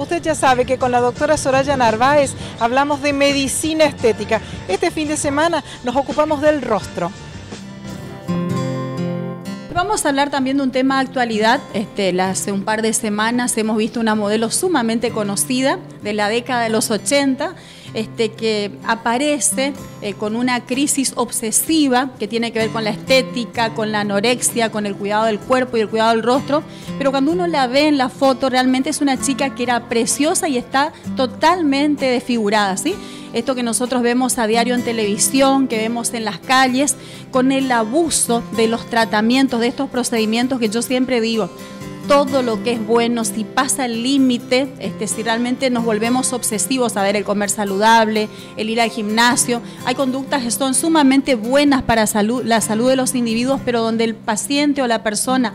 Usted ya sabe que con la doctora Soraya Narváez hablamos de medicina estética. Este fin de semana nos ocupamos del rostro. Vamos a hablar también de un tema de actualidad. Este, hace un par de semanas hemos visto una modelo sumamente conocida de la década de los 80 este, que aparece eh, con una crisis obsesiva que tiene que ver con la estética, con la anorexia, con el cuidado del cuerpo y el cuidado del rostro, pero cuando uno la ve en la foto realmente es una chica que era preciosa y está totalmente desfigurada, ¿sí? Esto que nosotros vemos a diario en televisión, que vemos en las calles, con el abuso de los tratamientos, de estos procedimientos que yo siempre digo, todo lo que es bueno, si pasa el límite, este, si realmente nos volvemos obsesivos a ver el comer saludable, el ir al gimnasio, hay conductas que son sumamente buenas para la salud de los individuos, pero donde el paciente o la persona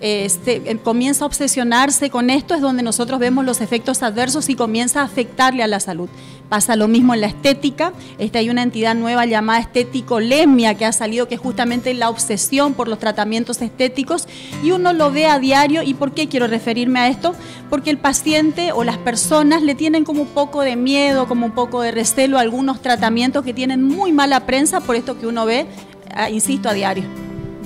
este, comienza a obsesionarse con esto, es donde nosotros vemos los efectos adversos y comienza a afectarle a la salud. Pasa lo mismo en la estética. Este, hay una entidad nueva llamada esteticolemia que ha salido, que es justamente la obsesión por los tratamientos estéticos. Y uno lo ve a diario. ¿Y por qué quiero referirme a esto? Porque el paciente o las personas le tienen como un poco de miedo, como un poco de recelo a algunos tratamientos que tienen muy mala prensa por esto que uno ve, ah, insisto, a diario.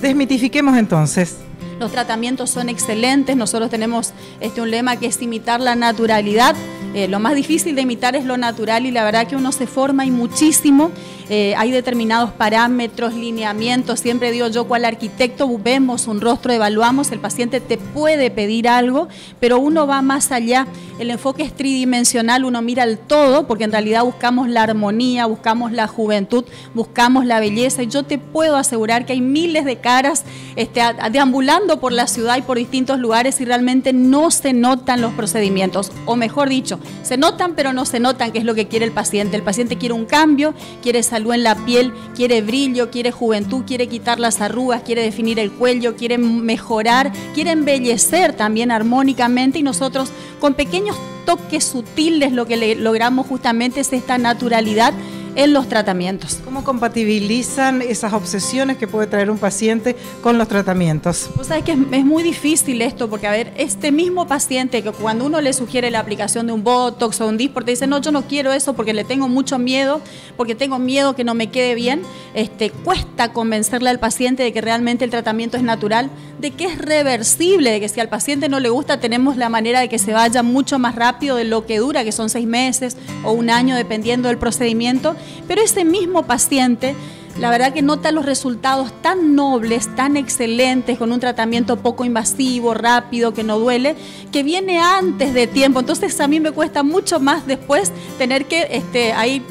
Desmitifiquemos entonces. Los tratamientos son excelentes, nosotros tenemos este, un lema que es imitar la naturalidad. Eh, lo más difícil de imitar es lo natural y la verdad que uno se forma y muchísimo. Eh, hay determinados parámetros, lineamientos. Siempre digo yo, cual arquitecto, vemos un rostro, evaluamos, el paciente te puede pedir algo, pero uno va más allá. El enfoque es tridimensional, uno mira el todo, porque en realidad buscamos la armonía, buscamos la juventud, buscamos la belleza. Y yo te puedo asegurar que hay miles de caras este, deambulando por la ciudad y por distintos lugares y realmente no se notan los procedimientos. O mejor dicho, se notan, pero no se notan, que es lo que quiere el paciente. El paciente quiere un cambio, quiere salir en la piel, quiere brillo, quiere juventud, quiere quitar las arrugas, quiere definir el cuello, quiere mejorar, quiere embellecer también armónicamente y nosotros con pequeños toques sutiles lo que logramos justamente es esta naturalidad en los tratamientos. ¿Cómo compatibilizan esas obsesiones que puede traer un paciente con los tratamientos? Pues sabes que es, muy difícil esto, porque a ver, este mismo paciente que cuando uno le sugiere la aplicación de un Botox o un Disport, te dice, no, yo no quiero eso porque le tengo mucho miedo, porque tengo miedo que no me quede bien, este, cuesta convencerle al paciente de que realmente el tratamiento es natural, de que es reversible, de que si al paciente no le gusta, tenemos la manera de que se vaya mucho más rápido de lo que dura, que son seis meses o un año, dependiendo del procedimiento pero ese mismo paciente, la verdad que nota los resultados tan nobles, tan excelentes, con un tratamiento poco invasivo, rápido, que no duele, que viene antes de tiempo. Entonces a mí me cuesta mucho más después tener que este, eh,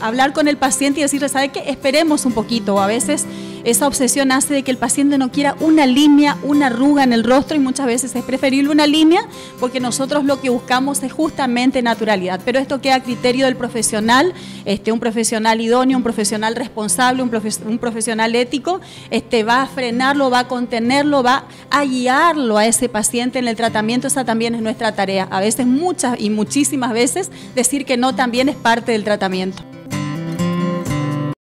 hablar con el paciente y decirle, ¿sabe qué? Esperemos un poquito. O a veces esa obsesión hace de que el paciente no quiera una línea, una arruga en el rostro y muchas veces es preferible una línea porque nosotros lo que buscamos es justamente naturalidad. Pero esto queda a criterio del profesional, este, un profesional idóneo, un profesional responsable, un, profesional ético, este, va a frenarlo, va a contenerlo, va a guiarlo a ese paciente en el tratamiento. Esa también es nuestra tarea. A veces muchas y muchísimas veces decir que no también es parte del tratamiento.